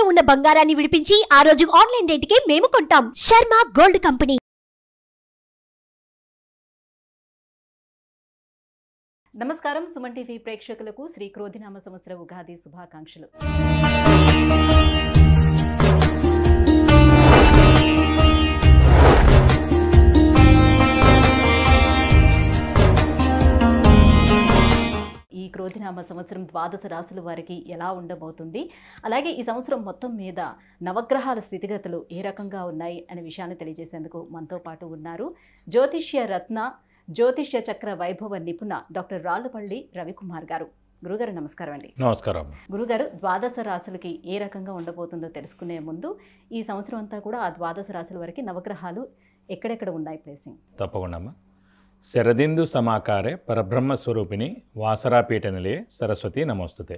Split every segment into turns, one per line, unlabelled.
తాకట్టులో ఉన్న బంగారాన్ని విడిపించి ఆ రోజు ఆన్లైన్ రేటుకే మేము కొంటాం. Sharma gold company.
నమస్కారం సుమన్ టీవీ ప్రేక్షకులకు శ్రీ క్రోధినామ సంవత్సర ఉగాది శుభాకాంక్షలు. క్రోధినామ సంవత్సరం ద్వాదశ రాశుల వారికి ఎలా ఉండబోతుంది? అలాగే ఈ సంవత్సరం మొత్తం మీద నవగ్రహాల స్థితిగతులు ఏ రకంగా ఉన్నాయి అనే విషయాన్ని తెలియజేసేందుకు మనతో పాటు ఉన్నారు జ్యోతిష్య రత్న జ్యోతిష్య చక్ర వైభవ నిపుణ డాక్టర్ రాళ్ళపల్లి రవికుమార్ గారు. గురుగారు నమస్కారం అండి.
నమస్కారం.
గురుగారు ద్వాదశ రాశులకి ఏ రకంగా ఉండబోతుందో తెలుసుకునే ముందు ఈ సంవత్సరం అంతా కూడా ఆ ద్వాదశ రాశుల వరకు నవగ్రహాలు ఎక్కడెక్కడ ఉన్నాయి ప్లేసింగ్?
తప్పకుండా అమ్మా. శరదిందు సమాకారే పరబ్రహ్మ స్వరూపిణి వాసరాపీఠ నిలయ సరస్వతి నమోస్తుతే.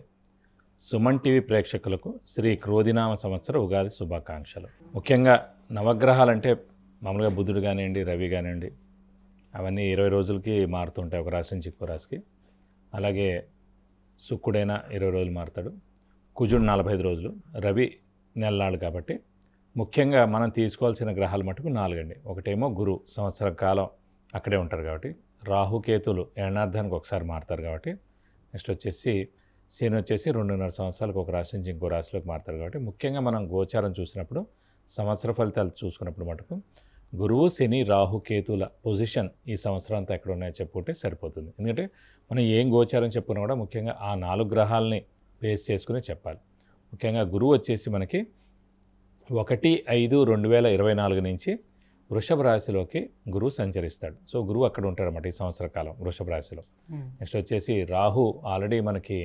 సుమన్ టీవీ ప్రేక్షకులకు శ్రీ క్రోధినామ సంవత్సర ఉగాది శుభాకాంక్షలు. ముఖ్యంగా నవగ్రహాలంటే మామూలుగా బుధుడు కానివ్వండి రవి కానివ్వండి అవన్నీ ఇరవై రోజులకి మారుతుంటాయి ఒక రాశి నుంచి ఇంకో రాశికి. అలాగే శుక్రుడైనా ఇరవై రోజులు మారుతాడు. కుజుడు నలభై ఐదు రోజులు రవి నెలనాడు కాబట్టి ముఖ్యంగా మనం తీసుకోవాల్సిన గ్రహాలు మటుకు నాలుగండి. ఒకటేమో గురు సంవత్సర కాలం అక్కడే ఉంటారు కాబట్టి. రాహుకేతులు ఏడార్థానికి ఒకసారి మారుతారు కాబట్టి. నెక్స్ట్ వచ్చేసి శని వచ్చేసి రెండున్నర సంవత్సరాలకు ఒక రాశి నుంచి ఇంకో రాశిలోకి మారుతారు కాబట్టి. ముఖ్యంగా మనం గోచారం చూసినప్పుడు సంవత్సర ఫలితాలు చూసుకున్నప్పుడు మటుకు గురువు శని రాహు కేతుల పొజిషన్ ఈ సంవత్సరం అంతా ఎక్కడ ఉన్నాయో చెప్పుకుంటే సరిపోతుంది. ఎందుకంటే మనం ఏం గోచారం చెప్పుకున్నా కూడా ముఖ్యంగా ఆ నాలుగు గ్రహాలని బేస్ చేసుకుని చెప్పాలి. ముఖ్యంగా గురువు వచ్చేసి మనకి ఒకటి ఐదు రెండు వేల ఇరవై నాలుగు నుంచి వృషభ రాశిలోకి గురువు సంచరిస్తాడు. సో గురువు అక్కడ ఉంటాడన్నమాట ఈ సంవత్సర కాలం వృషభ రాశిలో. నెక్స్ట్ వచ్చేసి రాహు ఆల్రెడీ మనకి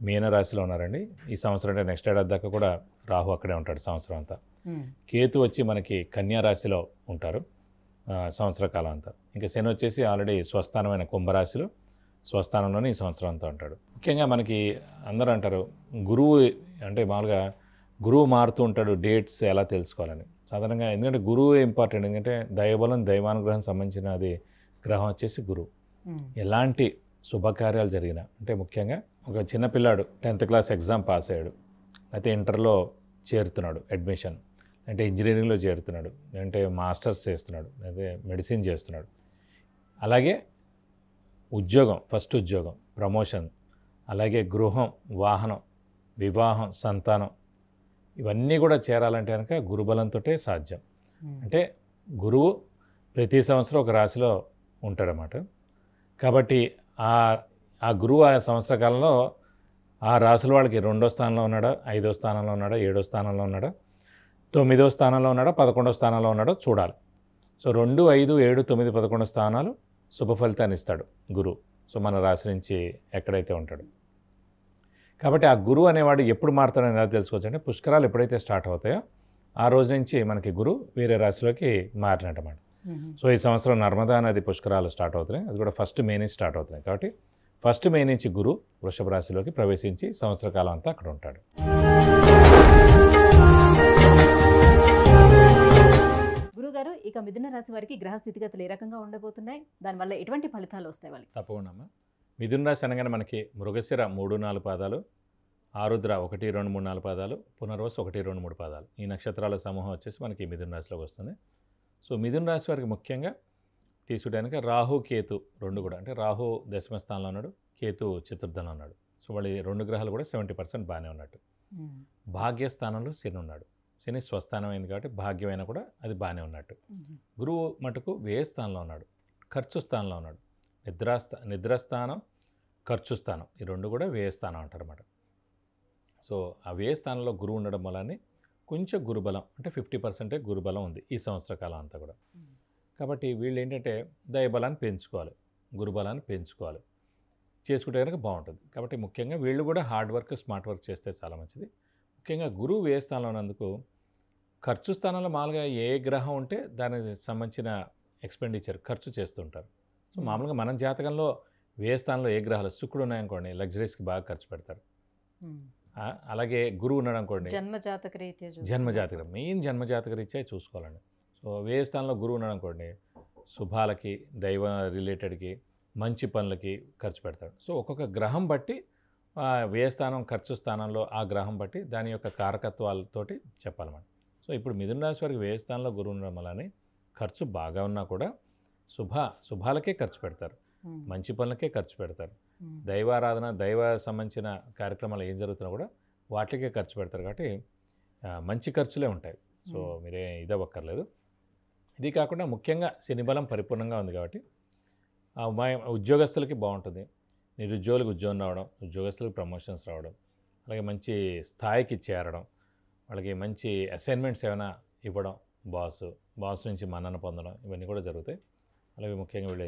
మీన రాశిలో ఉన్నారండి. ఈ సంవత్సరం అంటే నెక్స్ట్ ఏడాది దాకా కూడా రాహు అక్కడే ఉంటాడు సంవత్సరం అంతా. కేతు వచ్చి మనకి కన్యా రాశిలో ఉంటారు సంవత్సర కాలం అంతా. ఇంకా శని వచ్చేసి ఆల్రెడీ స్వస్థానమైన కుంభరాశిలో స్వస్థానంలోనే ఈ సంవత్సరం అంతా ఉంటాడు. ముఖ్యంగా మనకి అందరూ అంటారు గురువు అంటే మామూలుగా గురువు మారుతూ ఉంటాడు డేట్స్ ఎలా తెలుసుకోవాలని. సాధారణంగా ఎందుకంటే గురువు ఇంపార్టెంట్. ఎందుకంటే దైవబలం దైవానుగ్రహం సంబంధించిన అది గ్రహం వచ్చేసి గురువు. ఎలాంటి శుభకార్యాలు జరిగినా అంటే ముఖ్యంగా ఒక చిన్నపిల్లాడు టెన్త్ క్లాస్ ఎగ్జామ్ పాస్ అయ్యాడు. అయితే ఇంటర్లో చేరుతున్నాడు అడ్మిషన్. అంటే ఇంజనీరింగ్లో చేరుతున్నాడు. అంటే మాస్టర్స్ చేస్తున్నాడు. లేదా మెడిసిన్ చేస్తున్నాడు. అలాగే ఉద్యోగం ఫస్ట్ ఉద్యోగం ప్రమోషన్. అలాగే గృహం వాహనం వివాహం సంతానం ఇవన్నీ కూడా చేరాలంటే కనుక గురుబలంతో సాధ్యం. అంటే గురువు ప్రతి సంవత్సరం ఒక రాశిలో ఉంటాడనమాట కాబట్టి ఆ ఆ గురువు ఆ సంవత్సర కాలంలో ఆ రాశుల వాళ్ళకి రెండో స్థానంలో ఉన్నాడా ఐదో స్థానంలో ఉన్నాడా ఏడో స్థానంలో ఉన్నాడా తొమ్మిదో స్థానంలో ఉన్నాడా పదకొండో స్థానంలో ఉన్నాడో చూడాలి. సో రెండు ఐదు ఏడు తొమ్మిది పదకొండు స్థానాలు శుభ ఫలితాన్ని ఇస్తాడు గురువు. సో మన రాశి నుంచి ఎక్కడైతే ఉంటాడు. కాబట్టి ఆ గురువు అనేవాడు ఎప్పుడు మారుతాడని ఎలా తెలుసుకోవచ్చు అంటే పుష్కరాలు ఎప్పుడైతే స్టార్ట్ అవుతాయో ఆ రోజు నుంచి మనకి గురువు వేరే రాశిలోకి మారినట్టమాట. సో ఈ సంవత్సరం నర్మదా నది పుష్కరాలు స్టార్ట్ అవుతున్నాయి. అది కూడా ఫస్ట్ మే నుంచి స్టార్ట్ అవుతున్నాయి. కాబట్టి ఫస్ట్ మే నుంచి గురు వృషభ రాశిలోకి ప్రవేశించి సంవత్సర కాలం అంతా అక్కడ ఉంటాడు.
గురుగారు ఇక మిథున రాశి వారికి గ్రహ స్థితిగతులు ఏ రకంగా ఉండబోతున్నాయి? దానివల్ల ఎటువంటి ఫలితాలు వస్తాయి వాళ్ళకి?
తప్పకుండా మిథున రాశి అనగానే మనకి మృగశిర మూడు నాలుగు పాదాలు ఆరుద్ర ఒకటి రెండు మూడు నాలుగు పాదాలు పునర్వసు ఒకటి రెండు మూడు పాదాలు. ఈ నక్షత్రాల సమూహం వచ్చేసి మనకి మిథున రాశిలోకి వస్తుంది. సో మిథున రాశి వారికి ముఖ్యంగా తీసుకుంటానికి రాహు కేతు రెండు కూడా. అంటే రాహు దశమ స్థానంలో ఉన్నాడు కేతు చతుర్థంలో ఉన్నాడు. సో వాళ్ళ ఈ రెండు గ్రహాలు కూడా సెవెంటీ పర్సెంట్ బాగానే ఉన్నట్టు. భాగ్యస్థానంలో శని ఉన్నాడు. శని స్వస్థానం అయింది కాబట్టి భాగ్యమైన కూడా అది బాగానే ఉన్నట్టు. గురువు మటుకు వ్యయ స్థానంలో ఉన్నాడు ఖర్చు స్థానంలో ఉన్నాడు. నిద్రాస్థ నిద్రస్థానం ఖర్చు స్థానం ఈ రెండు కూడా వ్యయ స్థానం అంటారు అన్నమాట. సో ఆ వ్యయ స్థానంలో గురువు ఉండడం వల్లనే కొంచెం గురుబలం అంటే ఫిఫ్టీ పర్సెంటే గురుబలం ఉంది ఈ సంవత్సర కాలం అంతా కూడా. కాబట్టి వీళ్ళు ఏంటంటే దయబలాన్ని పెంచుకోవాలి గురుబలాన్ని పెంచుకోవాలి. చేసుకుంటే కనుక బాగుంటుంది. కాబట్టి ముఖ్యంగా వీళ్ళు కూడా హార్డ్ వర్క్ స్మార్ట్ వర్క్ చేస్తే చాలా మంచిది. ముఖ్యంగా గురువు ఏ స్థానంలో ఉన్నందుకు ఖర్చు స్థానంలో మామూలుగా ఏ గ్రహం ఉంటే దానికి సంబంధించిన ఎక్స్పెండిచర్ ఖర్చు చేస్తుంటారు. సో మామూలుగా మన జాతకంలో ఏ స్థానంలో ఏ గ్రహాలు శుక్రుడు ఉన్నాయనుకోండి లగ్జరీస్కి బాగా ఖర్చు పెడతారు. అలాగే గురువు ఉన్నాడు అనుకోండి.
జన్మ జాతక రీత్యా
జన్మజాతకం మెయిన్ జన్మజాతక రీత్యా చూసుకోవాలండి. సో వే స్థానంలో గురువు ఉన్నాడు అనుకోండి శుభాలకి దైవ రిలేటెడ్కి మంచి పనులకి ఖర్చు పెడతాడు. సో ఒక్కొక్క గ్రహం బట్టి వ్యయ స్థానం ఖర్చు స్థానంలో ఆ గ్రహం బట్టి దాని యొక్క కారకత్వాలతోటి చెప్పాలన్నమాట. సో ఇప్పుడు మిథున రాశి వారికి వ్యయ స్థానంలో గురువు ఉండడం వల్లనే ఖర్చు బాగా ఉన్నా కూడా శుభ శుభాలకే ఖర్చు పెడతారు. మంచి పనులకే ఖర్చు పెడతారు. దైవారాధన దైవ సంబంధించిన కార్యక్రమాలు ఏం జరుగుతున్నా కూడా వాటికే ఖర్చు పెడతారు కాబట్టి మంచి ఖర్చులే ఉంటాయి. సో. మీరే ఇదవ్వక్కర్లేదు. ఇది కాకుండా ముఖ్యంగా శని బలం పరిపూర్ణంగా ఉంది కాబట్టి ఉద్యోగస్తులకి బాగుంటుంది. నిరుద్యోగులకు ఉద్యోగం రావడం ఉద్యోగస్తులకు ప్రమోషన్స్ రావడం అలాగే మంచి స్థాయికి చేరడం వాళ్ళకి మంచి అసైన్మెంట్స్ ఏమైనా ఇవ్వడం బాస్ బాస్ నుంచి మన్నన పొందడం ఇవన్నీ కూడా జరుగుతాయి. అలాగే ముఖ్యంగా వీళ్ళ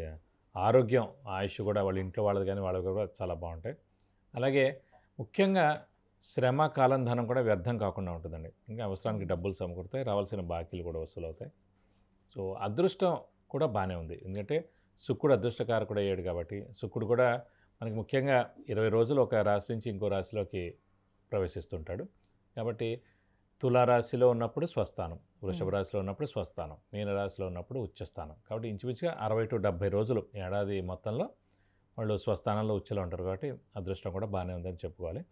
ఆరోగ్యం ఆయుష్ కూడా వాళ్ళ ఇంట్లో వాళ్ళది కానీ వాళ్ళది కూడా చాలా బాగుంటాయి. అలాగే ముఖ్యంగా శ్రమ కాలం ధనం కూడా వ్యర్థం కాకుండా ఉంటుందండి. ఇంకా అవసరానికి డబ్బులు సమకూరుతాయి రావాల్సిన బాకీలు కూడా వసూలు అవుతాయి సో అదృష్టం కూడా బాగానే ఉంది. ఎందుకంటే శుక్రుడు అదృష్టకారకుడు అయ్యాడు కాబట్టి శుక్రుడు కూడా మనకి ముఖ్యంగా ఇరవై రోజులు ఒక రాశి నుంచి ఇంకో రాశిలోకి ప్రవేశిస్తుంటాడు. కాబట్టి తులారాశిలో ఉన్నప్పుడు స్వస్థానం వృషభ. రాశిలో ఉన్నప్పుడు స్వస్థానం మీనరాశిలో ఉన్నప్పుడు ఉచ్చస్థానం. కాబట్టి ఇంచుమించుగా అరవై టు డెబ్బై రోజులు ఏడాది మొత్తంలో వాళ్ళు స్వస్థానంలో ఉచ్చలో ఉంటారు కాబట్టి అదృష్టం కూడా బాగానే ఉందని చెప్పుకోవాలి.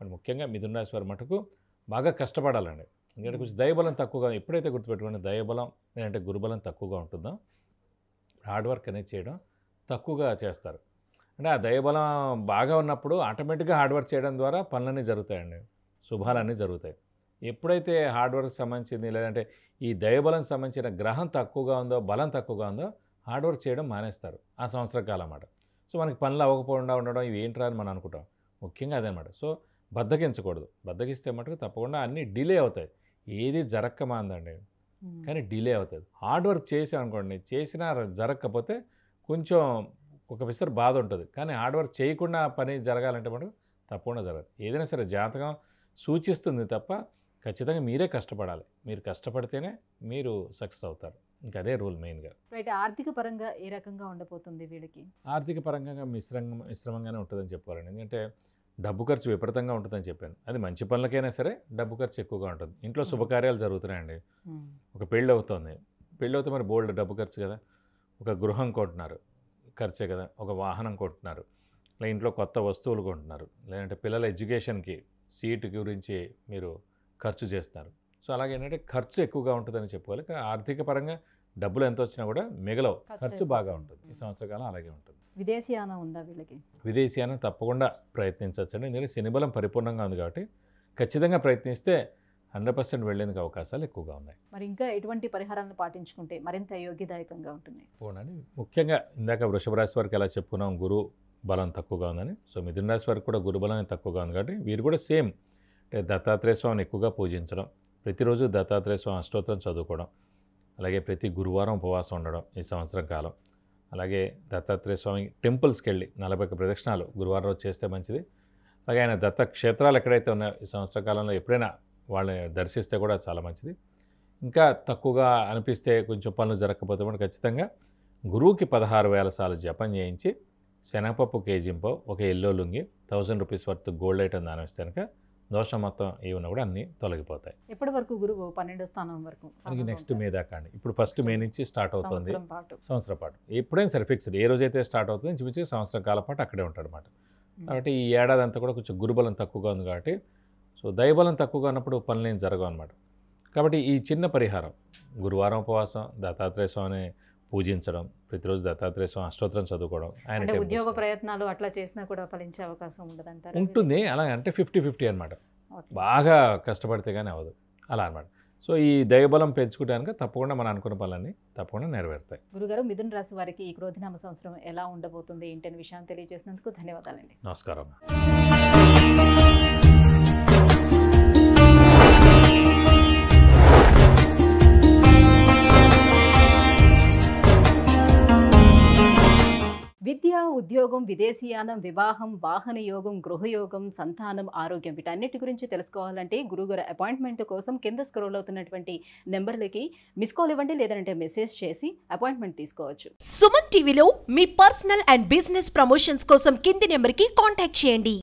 మరి ముఖ్యంగా మిథున రాశి వారి మటుకు బాగా కష్టపడాలండి. ఎందుకంటే కొంచెం దయబలం తక్కువగా ఎప్పుడైతే గుర్తుపెట్టుకోండి దయబలం లేదంటే గురుబలం తక్కువగా ఉంటుందో? హార్డ్ వర్క్ అనేది చేయడం తక్కువగా చేస్తారు. అంటే ఆ దయబలం బాగా ఉన్నప్పుడు ఆటోమేటిక్గా హార్డ్ వర్క్ చేయడం ద్వారా పనులన్నీ జరుగుతాయండి. శుభాలన్నీ జరుగుతాయి. ఎప్పుడైతే హార్డ్ వర్క్ సంబంధించింది లేదంటే ఈ దయబలం సంబంధించిన గ్రహం తక్కువగా ఉందో బలం తక్కువగా ఉందో హార్డ్ వర్క్ చేయడం మానేస్తారు ఆ సంవత్సర కాలం అన్నమాట. సో మనకి పనులు అవ్వకపోకుండా ఉండడం ఇవి ఏంట్రా అని మనం అనుకుంటాం. ముఖ్యంగా అదనమాట సో బద్దకించకూడదు. బద్దకిస్తే మటుకు తప్పకుండా అన్నీ డిలే అవుతాయి. ఏది జరక్క మాందండి. కానీ డిలే అవుతుంది హార్డ్ వర్క్ చేసాం అనుకోండి చేసినా జరగకపోతే కొంచెం ఒక విసరు బాధ ఉంటుంది. కానీ హార్డ్ వర్క్ చేయకుండా పని జరగాలంటే మటుకు తప్పకుండా జరగదు. ఏదైనా సరే జాతకం సూచిస్తుంది తప్ప ఖచ్చితంగా మీరే కష్టపడాలి. మీరు కష్టపడితేనే మీరు సక్సెస్ అవుతారు. ఇంకా అదే రూల్ మెయిన్గా.
రైట్ ఆర్థిక పరంగా ఏ రకంగా ఉండబోతుంది వీళ్ళకి
ఆర్థిక పరంగా మిశ్రంగా మిశ్రమంగానే ఉంటుందని చెప్పుకోవాలండి ఎందుకంటే డబ్బు ఖర్చు విపరీతంగా ఉంటుందని చెప్పాను. అది మంచి పనులకైనా సరే డబ్బు ఖర్చు ఎక్కువగా ఉంటుంది. ఇంట్లో. శుభకార్యాలు జరుగుతున్నాయండి. ఒక పెళ్ళి అవుతుంది. పెళ్ళి అవుతే మరి బోల్డ్ డబ్బు ఖర్చు కదా. ఒక గృహం కొంటున్నారు. ఖర్చే కదా. ఒక వాహనం కొంటున్నారు. లేదా ఇంట్లో కొత్త వస్తువులు కొంటున్నారు. లేదంటే పిల్లల ఎడ్యుకేషన్కి సీట్ గురించి మీరు ఖర్చు చేస్తున్నారు సో అలాగే ఏంటంటే ఖర్చు ఎక్కువగా ఉంటుందని చెప్పుకోవాలి. కానీ ఆర్థిక పరంగా డబ్బులు ఎంత వచ్చినా కూడా మిగలవు.
ఖర్చు
బాగా
ఉంటుంది.
ఈ సంవత్సర కాలం అలాగే ఉంటుంది.
విదేశీయానం ఉందా వీళ్ళకి?
విదేశీయానం తప్పకుండా ప్రయత్నించవచ్చండి. ఎందుకంటే శనిబలం పరిపూర్ణంగా ఉంది కాబట్టి ఖచ్చితంగా ప్రయత్నిస్తే హండ్రెడ్ పర్సెంట్ వెళ్ళేందుకు అవకాశాలు ఎక్కువగా ఉన్నాయి.
మరి ఇంకా ఎటువంటి పరిహారాలను పాటించుకుంటే మరింత యోగ్యదాయకంగా ఉంటుంది?
పోనండి. ముఖ్యంగా ఇందాక వృషభ రాశి వారికి ఎలా చెప్పుకున్నాం గురు బలం తక్కువగా ఉందని. సో మిథున రాశి వారికి కూడా గురు బలం తక్కువగా ఉంది కాబట్టి వీరు కూడా సేమ్ అంటే దత్తాత్రేయ స్వామిని ఎక్కువగా పూజించడం ప్రతిరోజు దత్తాత్రేయ స్వామి అష్టోత్తరం చదువుకోవడం అలాగే ప్రతి గురువారం ఉపవాసం ఉండడం ఈ సంవత్సరం కాలం. అలాగే దత్తాత్రేయ స్వామి టెంపుల్స్కి వెళ్ళి నలభై ఒక్క ప్రదక్షిణాలు గురువారం రోజు చేస్తే మంచిది. అలాగే ఆయన దత్త క్షేత్రాలు ఎక్కడైతే ఉన్నాయో ఈ సంవత్సర కాలంలో ఎప్పుడైనా వాళ్ళని దర్శిస్తే కూడా చాలా మంచిది. ఇంకా తక్కువగా అనిపిస్తే కొంచెం పనులు జరగకపోతే కూడా ఖచ్చితంగా గురువుకి పదహారు వేల సార్లు జపం చేయించి శనగపప్పు కేజీంపో ఒక yellow lungi thousand rupees worth gold item దానం ఇస్తే కనుక దోషం మొత్తం ఏమన్నా కూడా అన్నీ తొలగిపోతాయి.
ఎప్పటి వరకు గురువు పన్నెండో స్థానం వరకు
మనకి నెక్స్ట్. మే దాకా అండి ఇప్పుడు ఫస్ట్ మే నుంచి స్టార్ట్ అవుతుంది.
సంవత్సరం పాటు.
ఎప్పుడైనా సరే ఫిక్స్డ్. ఏ రోజైతే స్టార్ట్ అవుతుంది ఇంచుమించు సంవత్సరం కాలం పాటు అక్కడే ఉంటాడు అనమాట కాబట్టి ఈ ఏడాది అంతా కూడా కొంచెం గురుబలం తక్కువగా ఉంది కాబట్టి సో దైవబలం తక్కువగా ఉన్నప్పుడు పనులు ఏం జరగవు అనమాట కాబట్టి ఈ చిన్న పరిహారం గురువారం ఉపవాసం దత్తాత్రేయ స్వామిని పూజించడం ప్రతిరోజు దత్తాత్రేయ స్వామి అష్టోత్తరం చదువుకోవడం ఆయన
ఉద్యోగ. ప్రయత్నాలు అట్లా చేసినా కూడా ఫలించే అవకాశం ఉండదంటారు
ఉంటుంది. అలా అంటే ఫిఫ్టీ ఫిఫ్టీ అనమాట. బాగా కష్టపడితే కానీ అవ్వదు. అలా అనమాట సో ఈ దైవబలం పెంచుకోవడానికి తప్పకుండా మనం అనుకున్న పనులన్నీ తప్పకుండా నెరవేరుతాయి.
గురుగారు మిథున రాశి వారికి ఈ క్రోధినామ సంవత్సరం ఎలా ఉండబోతుంది ఏంటనే విషయాన్ని తెలియజేసినందుకు ధన్యవాదాలండి.
నమస్కారం
విద్య ఉద్యోగం విదేశీయానం వివాహం వాహన యోగం గృహయోగం సంతానం ఆరోగ్యం వీటన్నిటి గురించి తెలుసుకోవాలంటే గురుగారు అపాయింట్మెంట్ కోసం కింద స్క్రోల్ అవుతున్నటువంటి నెంబర్లకి మిస్ కాల్ ఇవ్వండి లేదంటే మెసేజ్ చేసి అపాయింట్మెంట్ తీసుకోవచ్చు.
సుమన్ టీవీలో మీ పర్సనల్ అండ్ బిజినెస్ ప్రమోషన్స్ కోసం కింది నెంబర్కి కాంటాక్ట్ చేయండి.